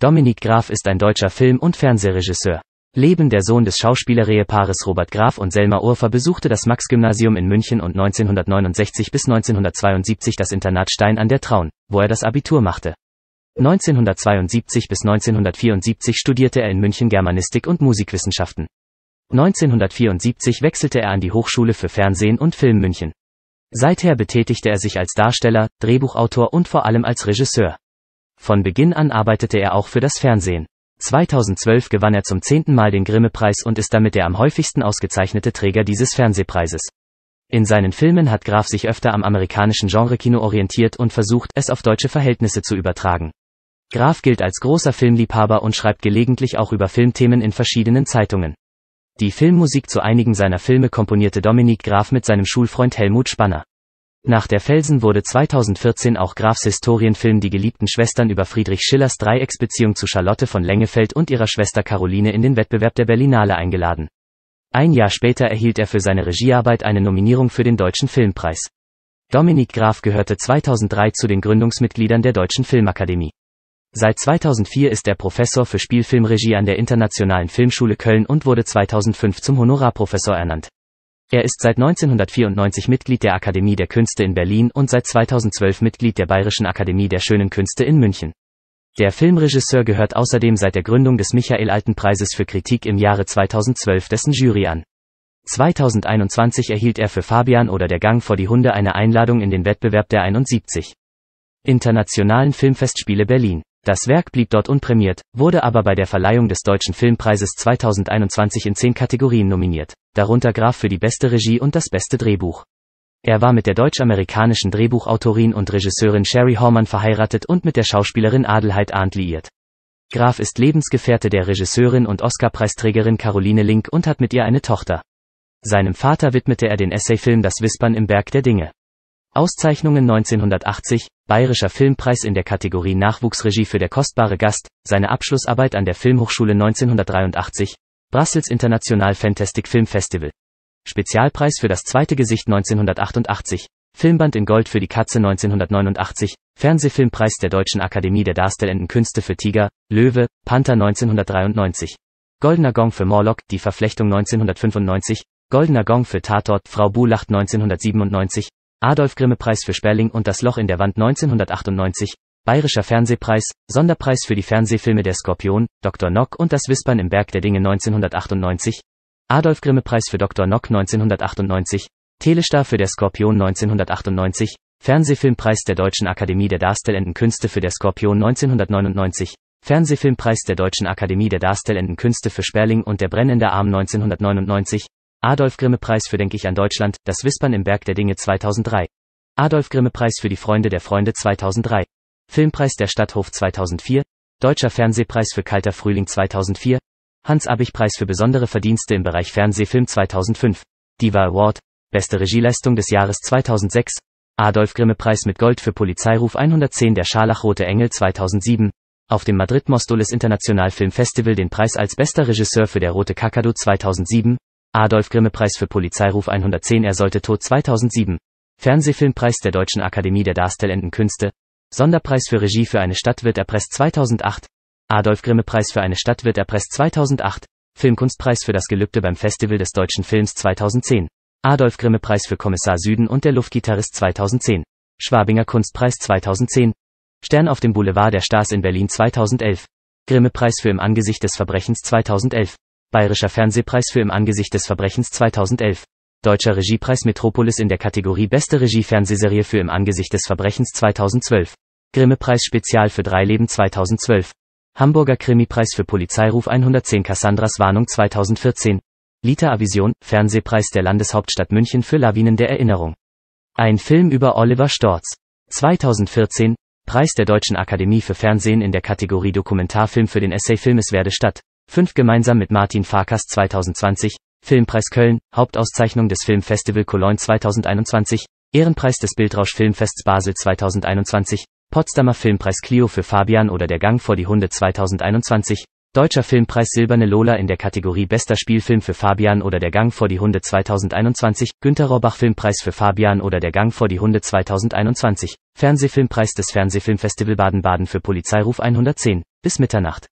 Dominik Graf ist ein deutscher Film- und Fernsehregisseur. Leben der Sohn des Schauspielerehepaares Robert Graf und Selma Urfer besuchte das Max-Gymnasium in München und 1969 bis 1972 das Internat Stein an der Traun, wo er das Abitur machte. 1972 bis 1974 studierte er in München Germanistik und Musikwissenschaften. 1974 wechselte er an die Hochschule für Fernsehen und Film München. Seither betätigte er sich als Darsteller, Drehbuchautor und vor allem als Regisseur. Von Beginn an arbeitete er auch für das Fernsehen. 2012 gewann er zum zehnten Mal den Grimme-Preis und ist damit der am häufigsten ausgezeichnete Träger dieses Fernsehpreises. In seinen Filmen hat Graf sich öfter am amerikanischen Genrekino orientiert und versucht, es auf deutsche Verhältnisse zu übertragen. Graf gilt als großer Filmliebhaber und schreibt gelegentlich auch über Filmthemen in verschiedenen Zeitungen. Die Filmmusik zu einigen seiner Filme komponierte Dominik Graf mit seinem Schulfreund Helmut Spanner. Nach der Felsen wurde 2014 auch Grafs Historienfilm Die geliebten Schwestern über Friedrich Schillers Dreiecksbeziehung zu Charlotte von Lengefeld und ihrer Schwester Caroline in den Wettbewerb der Berlinale eingeladen. Ein Jahr später erhielt er für seine Regiearbeit eine Nominierung für den Deutschen Filmpreis. Dominik Graf gehörte 2003 zu den Gründungsmitgliedern der Deutschen Filmakademie. Seit 2004 ist er Professor für Spielfilmregie an der Internationalen Filmschule Köln und wurde 2005 zum Honorarprofessor ernannt. Er ist seit 1994 Mitglied der Akademie der Künste in Berlin und seit 2012 Mitglied der Bayerischen Akademie der Schönen Künste in München. Der Filmregisseur gehört außerdem seit der Gründung des Michael-Alten-Preises für Kritik im Jahre 2012 dessen Jury an. 2021 erhielt er für Fabian oder der Gang vor die Hunde eine Einladung in den Wettbewerb der 71 Internationalen Filmfestspiele Berlin. Das Werk blieb dort unprämiert, wurde aber bei der Verleihung des Deutschen Filmpreises 2021 in zehn Kategorien nominiert, darunter Graf für die beste Regie und das beste Drehbuch. Er war mit der deutsch-amerikanischen Drehbuchautorin und Regisseurin Sherry Horman verheiratet und mit der Schauspielerin Adelheid Arndt liiert. Graf ist Lebensgefährte der Regisseurin und Oscar-Preisträgerin Caroline Link und hat mit ihr eine Tochter. Seinem Vater widmete er den Essayfilm Das Wispern im Berg der Dinge. Auszeichnungen 1980, Bayerischer Filmpreis in der Kategorie Nachwuchsregie für Der kostbare Gast, seine Abschlussarbeit an der Filmhochschule 1983, Brussels International Fantastic Film Festival. Spezialpreis für das zweite Gesicht 1988, Filmband in Gold für die Katze 1989, Fernsehfilmpreis der Deutschen Akademie der Darstellenden Künste für Tiger, Löwe, Panther 1993. Goldener Gong für Morlock, Die Verflechtung 1995, Goldener Gong für Tatort, Frau Bu lacht 1997, Adolf Grimme Preis für Sperling und das Loch in der Wand 1998, Bayerischer Fernsehpreis, Sonderpreis für die Fernsehfilme Der Skorpion, Dr. Nock und das Wispern im Berg der Dinge 1998, Adolf Grimme Preis für Dr. Nock 1998, Telestar für Der Skorpion 1998, Fernsehfilmpreis der Deutschen Akademie der Darstellenden Künste für Der Skorpion 1999, Fernsehfilmpreis der Deutschen Akademie der Darstellenden Künste für Sperling und der brennende Arm 1999, Adolf Grimme Preis für Denk ich an Deutschland, das Wispern im Berg der Dinge 2003. Adolf Grimme Preis für die Freunde der Freunde 2003. Filmpreis der Stadthof 2004. Deutscher Fernsehpreis für Kalter Frühling 2004. Hans Abich Preis für besondere Verdienste im Bereich Fernsehfilm 2005. Diva Award. Beste Regieleistung des Jahres 2006. Adolf Grimme Preis mit Gold für Polizeiruf 110 der Scharlachrote Engel 2007. Auf dem Madrid Mostoles International Film Festival den Preis als bester Regisseur für der Rote Kakadu 2007. Adolf Grimme Preis für Polizeiruf 110 Er sollte tot 2007. Fernsehfilmpreis der Deutschen Akademie der Darstellenden Künste. Sonderpreis für Regie für eine Stadt wird erpresst 2008. Adolf Grimme Preis für eine Stadt wird erpresst 2008. Filmkunstpreis für das Gelübde beim Festival des deutschen Films 2010. Adolf Grimme Preis für Kommissar Süden und der Luftgitarrist 2010. Schwabinger Kunstpreis 2010. Stern auf dem Boulevard der Stars in Berlin 2011. Grimme Preis für Im Angesicht des Verbrechens 2011. Bayerischer Fernsehpreis für Im Angesicht des Verbrechens 2011. Deutscher Regiepreis Metropolis in der Kategorie Beste Regie-Fernsehserie für Im Angesicht des Verbrechens 2012. Grimme-Preis Spezial für Drei Leben 2012. Hamburger Krimi-Preis für Polizeiruf 110 Cassandras Warnung 2014. Lita Avision, Fernsehpreis der Landeshauptstadt München für Lawinen der Erinnerung. Ein Film über Oliver Storz. 2014, Preis der Deutschen Akademie für Fernsehen in der Kategorie Dokumentarfilm für den Essayfilm Es werde Stadt. 5 gemeinsam mit Martin Farkas 2020, Filmpreis Köln, Hauptauszeichnung des Filmfestival Cologne 2021, Ehrenpreis des Bildrausch Filmfests Basel 2021, Potsdamer Filmpreis Clio für Fabian oder der Gang vor die Hunde 2021, Deutscher Filmpreis Silberne Lola in der Kategorie Bester Spielfilm für Fabian oder Der Gang vor die Hunde 2021, Günter Rohrbach Filmpreis für Fabian oder Der Gang vor die Hunde 2021, Fernsehfilmpreis des Fernsehfilmfestival Baden-Baden für Polizeiruf 110, bis Mitternacht.